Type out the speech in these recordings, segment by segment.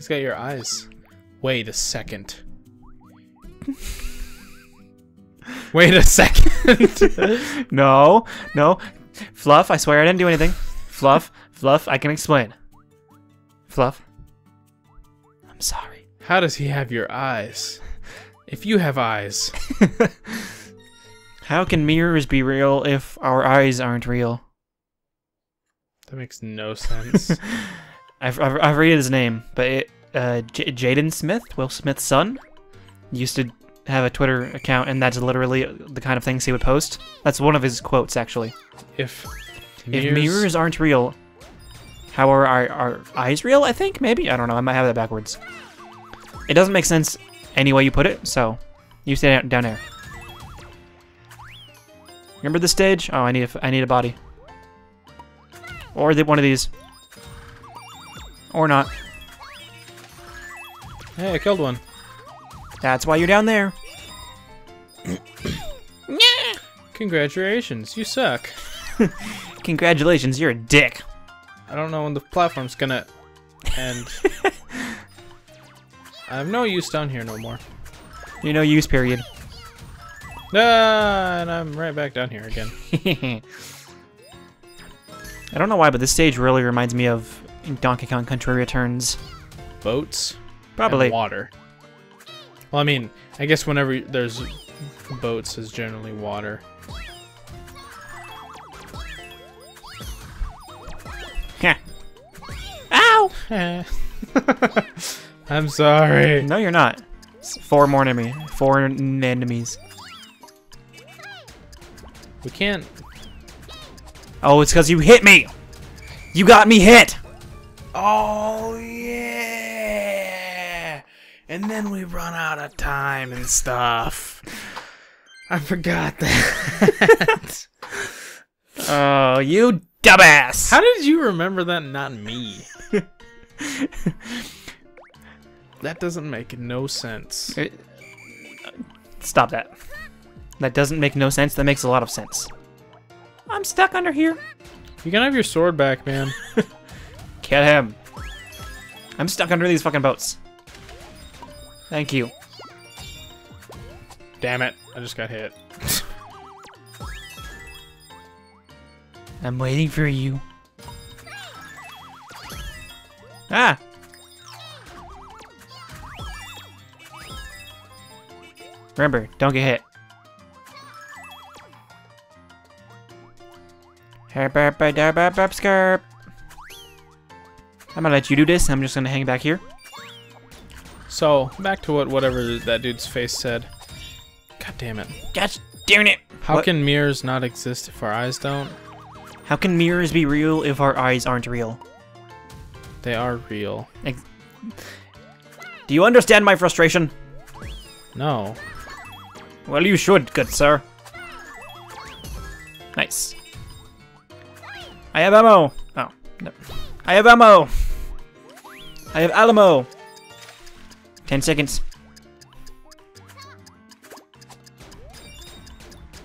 He's got your eyes. Wait a second. Wait a second. No, no. Fluff, I swear I didn't do anything. Fluff, Fluff, I can explain. Fluff. I'm sorry. How does he have your eyes? If you have eyes, How can mirrors be real if our eyes aren't real? that makes no sense. I've, I've, I've read his name, but it, uh, Jaden Smith, Will Smith's son, used to have a Twitter account, and that's literally the kind of things he would post. That's one of his quotes, actually. If If mirrors aren't real, how are our, our eyes real? I think maybe I don't know. I might have that backwards. It doesn't make sense any way you put it. So you stay down, down there. Remember the stage? Oh, I need a, I need a body. Or the, one of these. Or not. Hey, I killed one. That's why you're down there. Congratulations, you suck. Congratulations, you're a dick. I don't know when the platform's gonna end. I have no use down here no more. You know use period. Ah, and I'm right back down here again. I don't know why, but this stage really reminds me of Donkey Kong Country Returns. Boats. Probably. Water. Well, I mean, I guess whenever there's boats, is generally water. Heh. Ow! I'm sorry. No, you're not. It's four more enemy. Four enemies. We can't. Oh, it's because you hit me! You got me hit! Oh yeah. And then we run out of time and stuff. I forgot that. Oh, you dumbass! How did you remember that not me? that doesn't make no sense. It- Stop that. That doesn't make no sense. That makes a lot of sense. I'm stuck under here. You can have your sword back, man. Kill him. I'm stuck under these fucking boats. Thank you. Damn it. I just got hit. I'm waiting for you. Ah! Remember, don't get hit. Herp, herp, herp, herp, herp. I'm gonna let you do this. I'm just gonna hang back here. So, back to what whatever that dude's face said. God damn it. Gosh damn it! How What? can mirrors not exist if our eyes don't? How can mirrors be real if our eyes aren't real? They are real. Do you understand my frustration? No. Well, you should, good sir. Nice. I have ammo. Oh, no. I have ammo. I have Alamo. Ten seconds.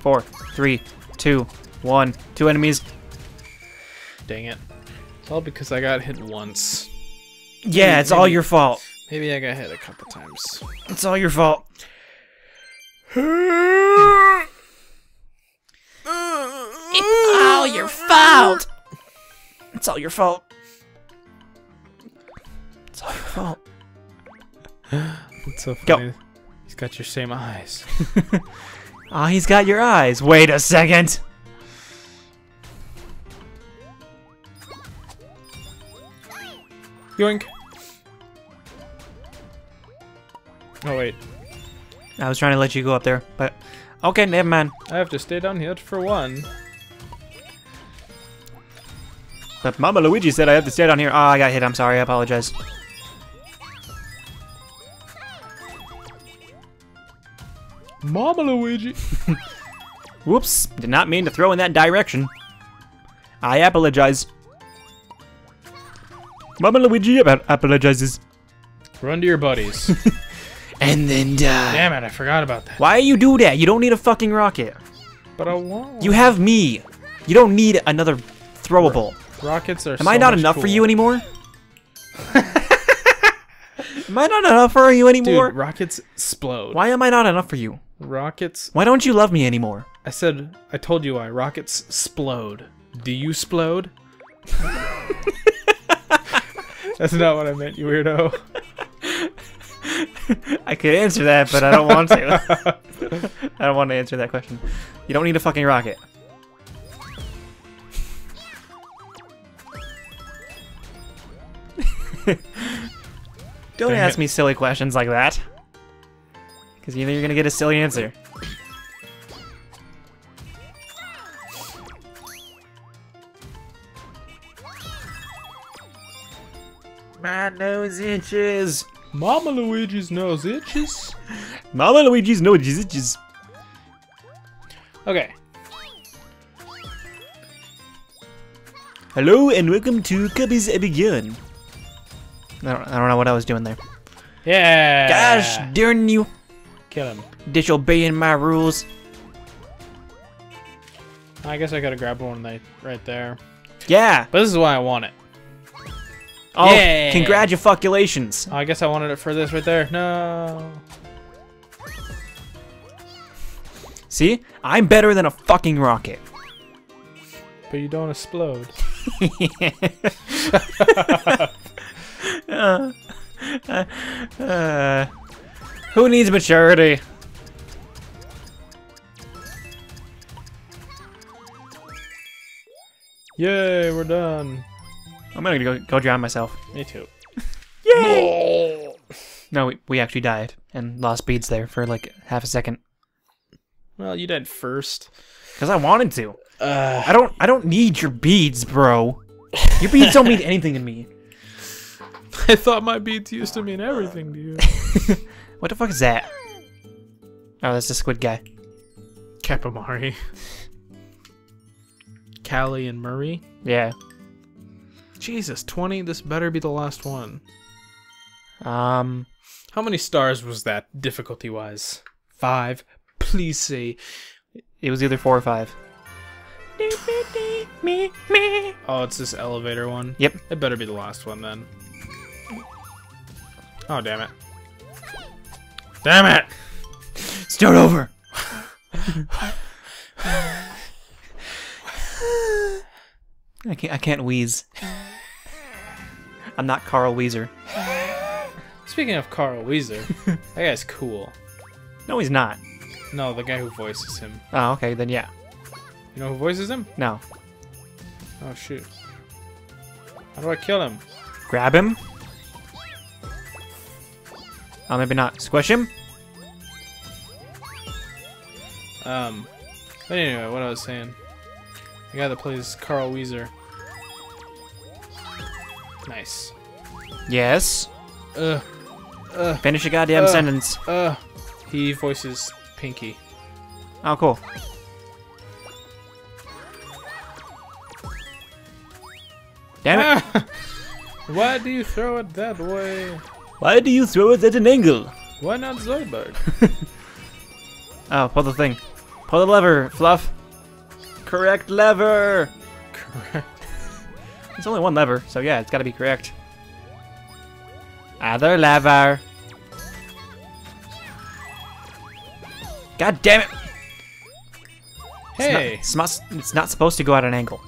Four, three, two, one. Two enemies. Dang it. It's all because I got hit once. Yeah, it's all your fault. Maybe I got hit a couple times. It's all your fault. It's all your fault. It's all your fault. It's all your fault. It's so Go. funny. He's got your same eyes. Ah, he's got your eyes. Wait a second. Yoink. Oh wait, I was trying to let you go up there, but okay, never mind. I have to stay down here for one. But Mama Luigi said I have to stay down here. Oh, I got hit. I'm sorry. I apologize. Mama Luigi. Whoops. Did not mean to throw in that direction. I apologize. Mama Luigi ap- apologizes. Run to your buddies. And then die. Damn it, I forgot about that. Why you do that? You don't need a fucking rocket. But I won't. You have me. You don't need another throwable. Rockets are Am I not enough for you anymore? Am I not enough for you anymore? Dude, rockets explode. Why am I not enough for you? Rockets. Why don't you love me anymore? I said. I told you why. Rockets explode. Do you explode? That's not what I meant, you weirdo. I could answer that, but I don't want to. I don't want to answer that question. You don't need a fucking rocket. don't Dang ask it. me silly questions like that. Because you know you're gonna get a silly answer. My nose itches. Mama Luigi's nose itches. Mama Luigi's nose itches. Okay. Hello and welcome to Cubby's Begin. I don't, I don't know what I was doing there. Yeah. Gosh darn you, Kill him. disobeying my rules. I guess I gotta grab one right, right there. Yeah. But this is why I want it. Oh, Yeah. congratulations. Oh, I guess I wanted it for this right there. No. See, I'm better than a fucking rocket. But you don't explode. uh, uh, uh, who needs maturity? Yay, we're done. I'm gonna go, go drown myself. Me too. Yay! No, we, we actually died and lost beads there for like half a second. Well, you died first. Cause I wanted to. Uh, I don't. I don't need your beads, bro. Your beads don't mean anything to me. I thought my beads used to mean everything to you. What the fuck is that? Oh, that's the squid guy. Kapamari. Callie and Marie. Yeah. Jesus, 20? This better be the last one. Um. How many stars was that, difficulty wise? Five. Please say. It was either four or five. Oh, it's this elevator one? Yep. It better be the last one then. Oh, damn it. Damn it! Start over. I can't. I can't wheeze. I'm not Carl Wheezer. Speaking of Carl Wheezer, that guy's cool. No, he's not. No, the guy who voices him. Oh, okay, then yeah. You know who voices him? No. Oh, shoot. How do I kill him? Grab him. Oh, maybe not. Squish him. Um, but anyway, what I was saying. The guy that plays Carl Wheezer. Nice. Yes. Uh, uh, Finish your goddamn Uh. sentence. uh. He voices Pinky. Oh, cool. Damn it. Ah! Why do you throw it that way? Why do you throw it at an angle? Why not Zoidberg? Ah, oh, pull the thing. Pull the lever, Fluff. Correct lever. Correct. It's only one lever, so yeah, it's gotta be correct. Other lever. God damn it! Hey! It's not, it's not, it's not supposed to go at an angle.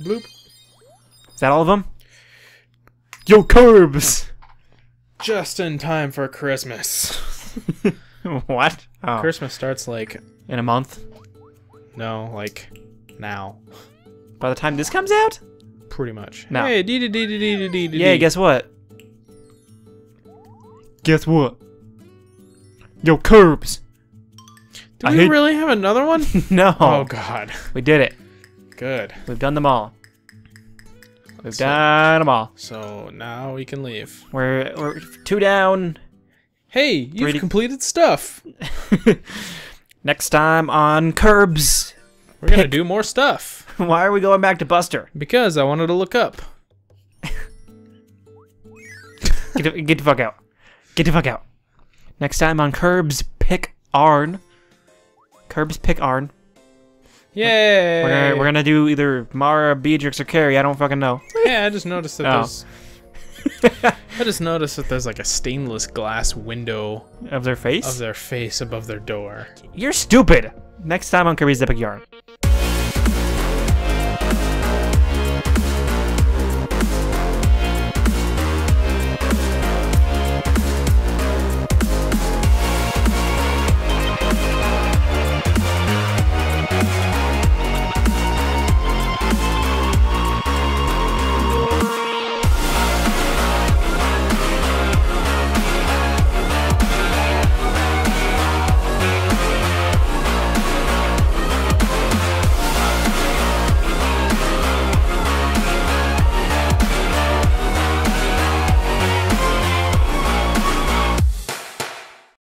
Bloop. Is that all of them? Yo, curbs! Just in time for Christmas. what? Oh, Christmas starts like, in a month. no, like now. By the time this comes out? Pretty much. No. Hey, dee dee dee dee dee dee dee. Yeah, guess what? Guess what? Yo, curbs! Do I we hate- really have another one? no! Oh god. We did it. Good. We've done them all. We've So- done them all. So now we can leave. We're, we're two down. Hey, you've Pretty- completed stuff. Next time on Curbs. We're gonna do more stuff Why are we going back to Buster? because I wanted to look up. Get the, get the fuck out. Get the fuck out. Next time on Curbs Pick Arn. Curbs Pick Arn. Yay! We're gonna, we're gonna do either Mara, Beatrix, or Carrie. I don't fucking know. Yeah, I just noticed that Oh. there's I just noticed that there's like a stainless glass window of their face. of their face above their door. You're stupid. Next time on Kirby's Epic Yarn.